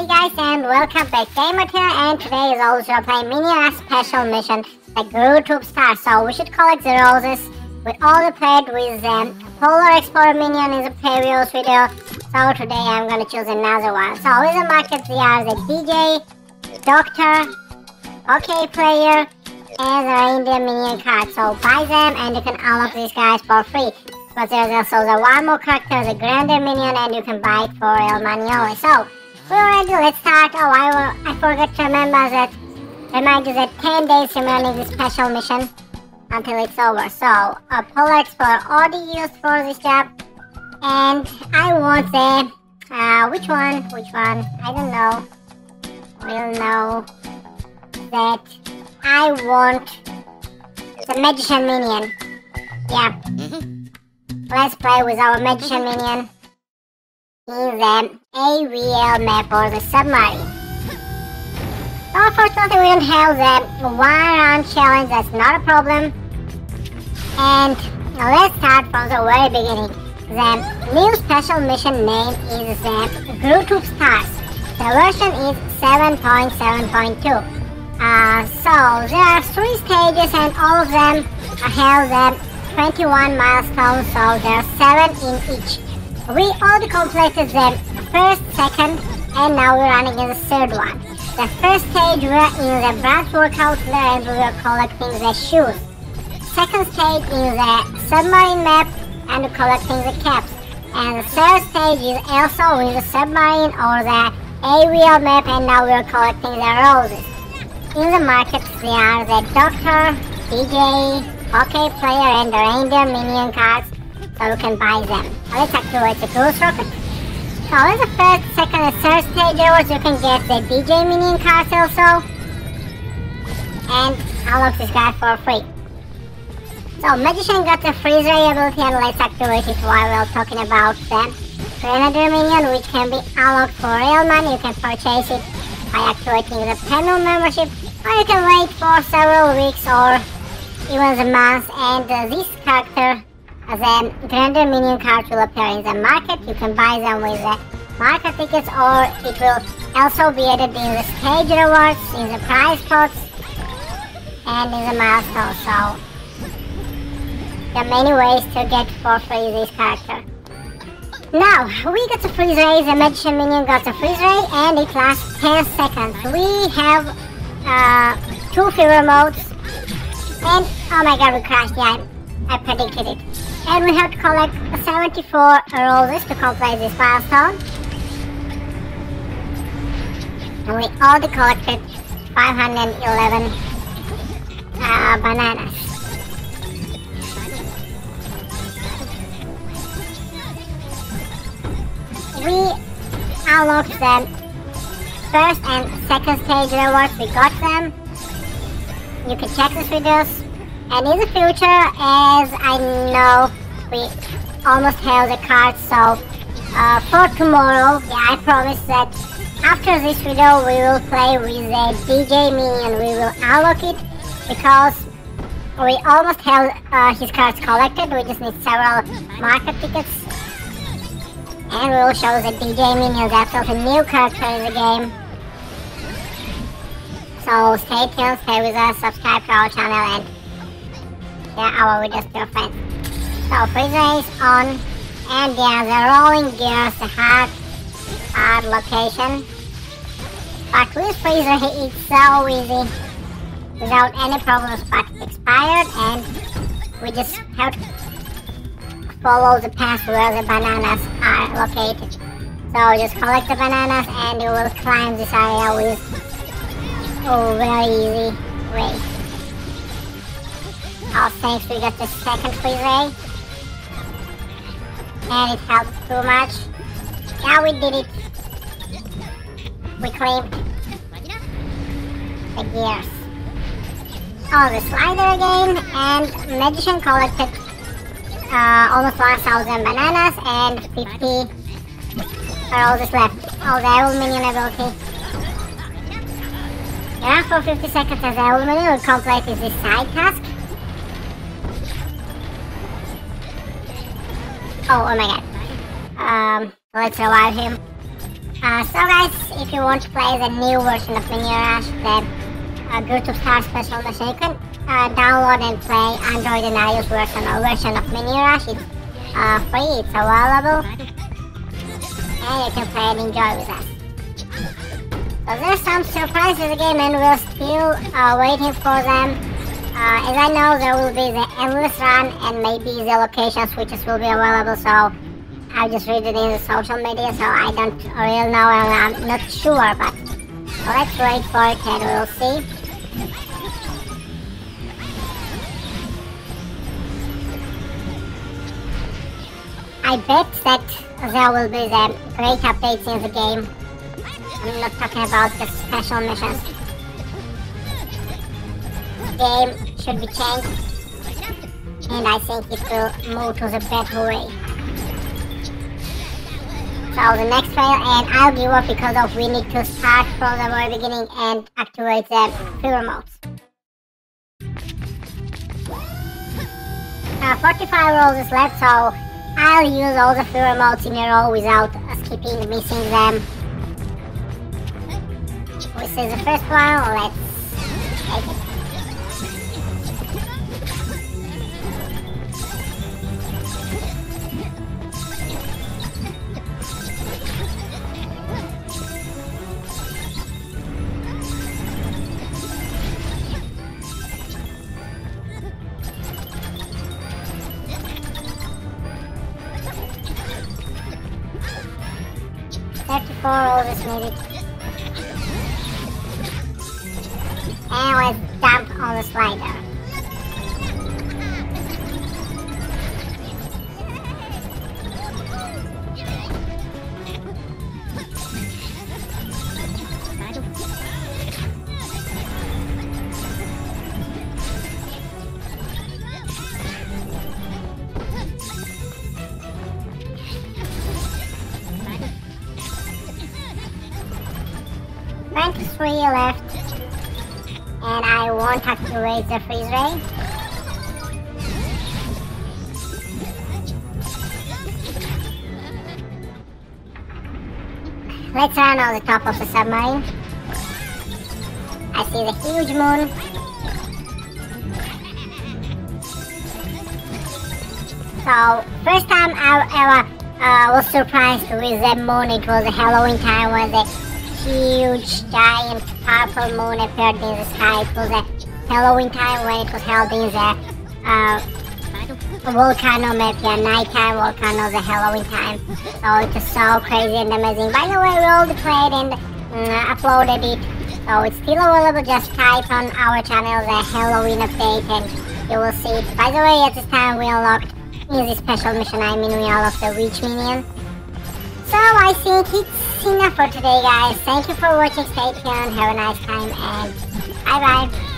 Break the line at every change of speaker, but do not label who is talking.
Hey guys and welcome back. Gamer here and today is also playing mini special mission the Grutube Star. So we should collect the roses we all played with um, Polar Explorer minion in the previous video. So today I'm gonna choose another one. So in the market there are the DJ, Doctor, Hockey Player and the Reindeer minion card. So buy them and you can unlock these guys for free. But there's also the one more character the Grenadier minion and you can buy it for money only. So Alrighty, let's start. Oh, I, will, I forgot to remember that, remind you that 10 days remaining this special mission until it's over. So, a Polar Explorer already used for this job. And I want the, uh, which one, which one, I don't know. We'll know that I want the Magician Minion. Yeah. Mm-hmm. Let's play with our Magician Minion in the AVL map for the submarine. Unfortunately, we don't have the one round challenge, that's not a problem. And let's start from the very beginning. The new special mission name is the Grutube Stars. The version is 7.7.2. Uh, so there are three stages and all of them have the 21 milestones, so there are 7 in each. We already completed the first, second, and now we're running in the third one. The first stage we're in the branch workout and we are collecting the shoes. Second stage is the submarine map and collecting the caps. And the third stage is also in the submarine or the aerial map and now we're collecting the roses. In the market there are the Doctor, DJ, Hockey Player and the Reindeer Minion cards so we can buy them. Let's activate the cruise rocket. So in the first, second and third stage you can get the DJ minion cards also. And unlock this guy for free. So Magician got the freeze ray ability and let's activate it while we're talking about the Grenadier minion which can be unlocked for real money. You can purchase it by activating the panel membership or you can wait for several weeks or even the month and uh, this character the Grenadier Minion cards will appear in the market. You can buy them with the market tickets or it will also be added in the stage rewards, in the prize pots, and in the milestones. So there are many ways to get for free this character. Now, we got the freeze ray, the Magician Minion got the freeze ray, and it lasts 10 seconds. We have uh, two fever modes, and oh my god, we crashed, yeah, I predicted it. And we have to collect 74 roses to complete this milestone. And we already collected 511 uh, bananas. We unlocked the first and second stage rewards, we got them. You can check these videos and in the future, as I know we almost have the cards, so uh, for tomorrow, yeah, I promise that after this video we will play with the DJ and We will unlock it because we almost have uh, his cards collected. We just need several market tickets. And we will show the DJ Minion. That's also a new character in the game. So stay tuned, stay with us, subscribe to our channel and yeah, our with just friends. So freezer is on and yeah, the rolling gears, the hard, hard location. But with freezer it's so easy without any problems but expired and we just have to follow the path where the bananas are located. So just collect the bananas and you will climb this area with a very easy way. Oh, thanks, we got the second freeze ray. And it helped too much. Now we did it. We claimed the gears. Oh, the slider again, and Magician collected uh, almost 1000 bananas and 50 roses left. Oh, the aluminium ability. Yeah, for 50 seconds as the aluminium will complete this side task. Oh, oh my god. Um, let's revive him. Uh, so guys, if you want to play the new version of Minion Rush, the uh, YouTube Star Special can uh, download and play Android and iOS version or version of Minion Rush. It's uh, free, it's available, and you can play and enjoy with us. So there's some surprises in the game and we're still uh, waiting for them. Uh, as I know, there will be the endless run and maybe the location switches will be available, so I just read it in the social media, so I don't really know and I'm not sure, but let's wait for it and we'll see. I bet that there will be the great updates in the game. I'm not talking about the special missions. Game should be changed, and I think it will move to the better way. So the next fail and I'll give up because of we need to start from the very beginning and activate the fever modes. Uh, 45 rolls is left so I'll use all the fever modes in a row without skipping, missing them. This is the first one, let's take it. 34 rolls needed. And let's dump on the slider. Three left. And I won't raise the freeze ray. Let's run on the top of the submarine. I see the huge moon. So, first time I ever uh, was surprised with the moon, it was Halloween time when the huge, giant, powerful moon appeared in the sky. It was a Halloween time when it was held in the uh, volcano maybe nighttime volcano, the Halloween time. So it was so crazy and amazing. By the way, we already played and uh, uploaded it. So it's still available. Just type on our channel the Halloween update and you will see it. By the way, at this time we unlocked in this special mission, I mean we unlocked the Witch Minion. So I think it's enough for today, guys. Thank you for watching. Stay tuned. Have a nice time, and bye-bye.